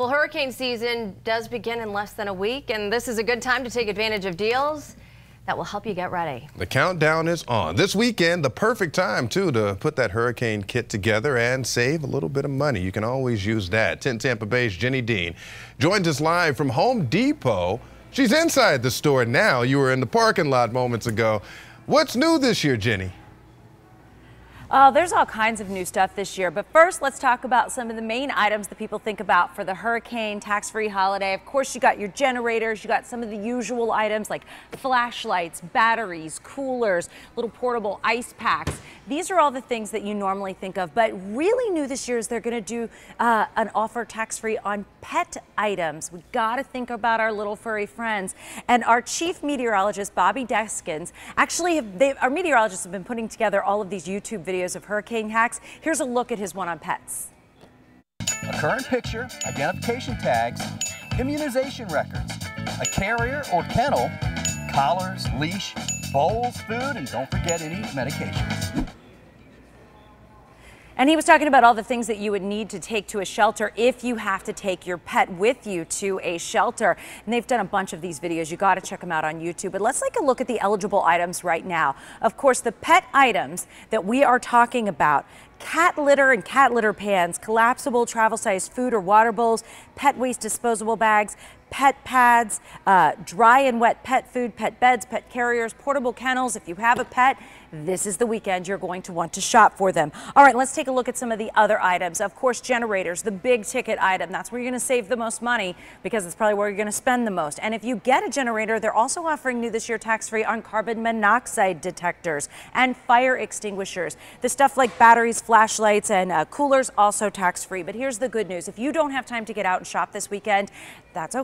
Well, hurricane season does begin in less than a week, and this is a good time to take advantage of deals that will help you get ready. The countdown is on. This weekend, the perfect time, too, to put that hurricane kit together and save a little bit of money. You can always use that. 10 Tampa Bay's Jenny Dean joins us live from Home Depot. She's inside the store now. You were in the parking lot moments ago. What's new this year, Jenny? Uh, there's all kinds of new stuff this year, but first let's talk about some of the main items that people think about for the hurricane tax-free holiday. Of course, you got your generators, you got some of the usual items like flashlights, batteries, coolers, little portable ice packs. These are all the things that you normally think of, but really new this year is they're going to do uh, an offer tax-free on pet items. We got to think about our little furry friends. And our chief meteorologist, Bobby Deskins, actually, have, they, our meteorologists have been putting together all of these YouTube videos videos of hurricane hacks. Here's a look at his one on pets. A current picture, identification tags, immunization records, a carrier or kennel, collars, leash, bowls, food, and don't forget any medications. And he was talking about all the things that you would need to take to a shelter if you have to take your pet with you to a shelter. And they've done a bunch of these videos. You got to check them out on YouTube. But let's take a look at the eligible items right now. Of course, the pet items that we are talking about cat litter and cat litter pans, collapsible travel size food or water bowls, pet waste disposable bags, pet pads, uh, dry and wet pet food, pet beds, pet carriers, portable kennels. If you have a pet, this is the weekend you're going to want to shop for them. All right, let's take a look at some of the other items. Of course, generators, the big ticket item. That's where you're going to save the most money because it's probably where you're going to spend the most. And if you get a generator, they're also offering new this year tax-free on carbon monoxide detectors and fire extinguishers. The stuff like batteries, flashlights, and uh, coolers also tax-free. But here's the good news. If you don't have time to get out and shop this weekend, that's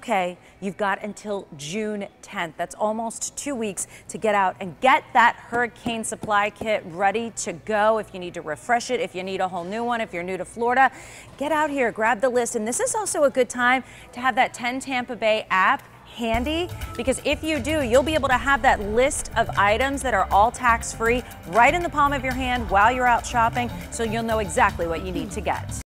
You've got until June 10th. That's almost two weeks to get out and get that hurricane supply kit ready to go. If you need to refresh it, if you need a whole new one, if you're new to Florida, get out here, grab the list. And this is also a good time to have that 10 Tampa Bay app handy because if you do, you'll be able to have that list of items that are all tax free right in the palm of your hand while you're out shopping so you'll know exactly what you need to get.